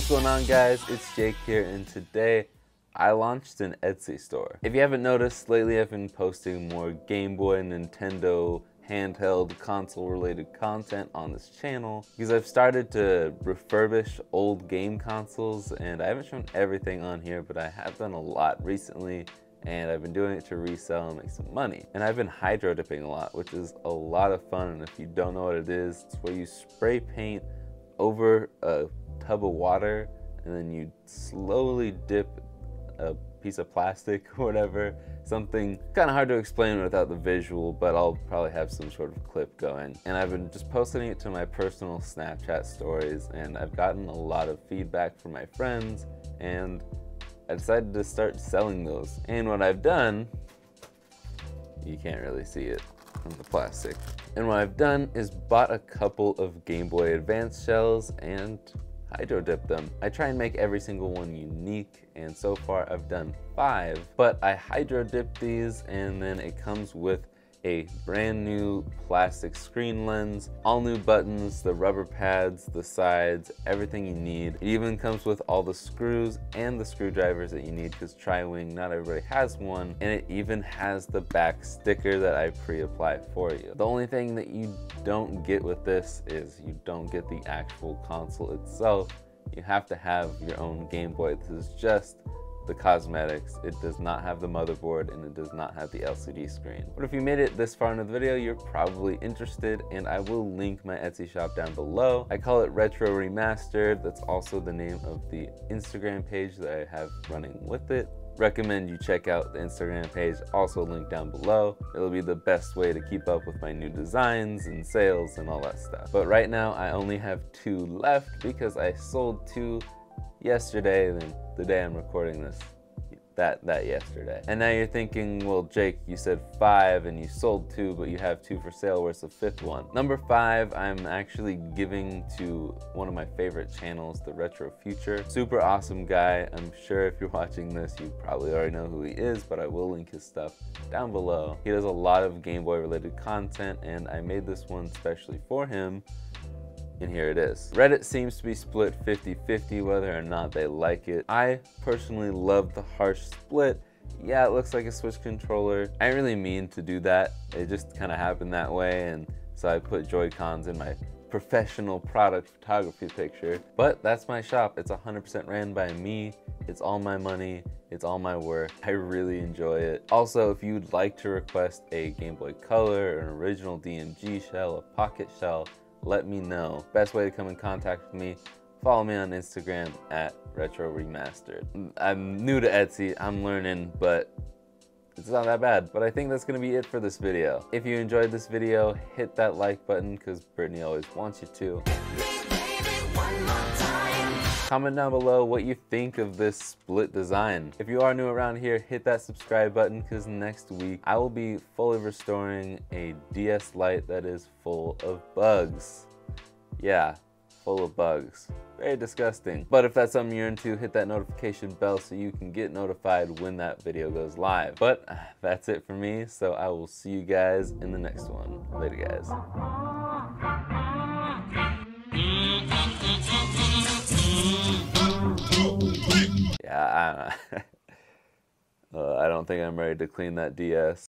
What's going on guys? It's Jake here and today I launched an Etsy store. If you haven't noticed, lately I've been posting more Game Boy, and Nintendo, handheld console related content on this channel because I've started to refurbish old game consoles and I haven't shown everything on here but I have done a lot recently and I've been doing it to resell and make some money. And I've been hydro dipping a lot, which is a lot of fun. And if you don't know what it is, it's where you spray paint over a tub of water and then you slowly dip a piece of plastic or whatever. Something kind of hard to explain without the visual, but I'll probably have some sort of clip going. And I've been just posting it to my personal Snapchat stories and I've gotten a lot of feedback from my friends and I decided to start selling those. And what I've done, you can't really see it from the plastic. And what I've done is bought a couple of Game Boy Advance shells and hydro dip them. I try and make every single one unique and so far I've done five, but I hydro dip these and then it comes with a brand new plastic screen lens, all new buttons, the rubber pads, the sides, everything you need. It even comes with all the screws and the screwdrivers that you need because Triwing, not everybody has one, and it even has the back sticker that I pre-applied for you. The only thing that you don't get with this is you don't get the actual console itself. You have to have your own Game Boy. This is just the cosmetics. It does not have the motherboard and it does not have the LCD screen. But if you made it this far into the video, you're probably interested and I will link my Etsy shop down below. I call it Retro Remastered. That's also the name of the Instagram page that I have running with it recommend you check out the Instagram page, also linked down below. It'll be the best way to keep up with my new designs and sales and all that stuff. But right now I only have two left because I sold two yesterday, then the day I'm recording this, that, that yesterday. And now you're thinking, well, Jake, you said five and you sold two, but you have two for sale. Where's the fifth one? Number five, I'm actually giving to one of my favorite channels, The Retro Future. Super awesome guy. I'm sure if you're watching this, you probably already know who he is, but I will link his stuff down below. He does a lot of Game Boy related content, and I made this one especially for him and here it is. Reddit seems to be split 50-50 whether or not they like it. I personally love the harsh split. Yeah, it looks like a Switch controller. I didn't really mean to do that. It just kind of happened that way and so I put Joy-Cons in my professional product photography picture. But that's my shop. It's 100% ran by me. It's all my money. It's all my work. I really enjoy it. Also, if you'd like to request a Game Boy Color, an original DMG shell, a pocket shell, let me know. Best way to come in contact with me, follow me on Instagram at Retro Remastered. I'm new to Etsy, I'm learning, but it's not that bad. But I think that's gonna be it for this video. If you enjoyed this video, hit that like button because Brittany always wants you to. Comment down below what you think of this split design. If you are new around here, hit that subscribe button because next week I will be fully restoring a DS Lite that is full of bugs. Yeah, full of bugs. Very disgusting. But if that's something you're into, hit that notification bell so you can get notified when that video goes live. But uh, that's it for me, so I will see you guys in the next one. Later, guys. I, uh, I don't think I'm ready to clean that DS.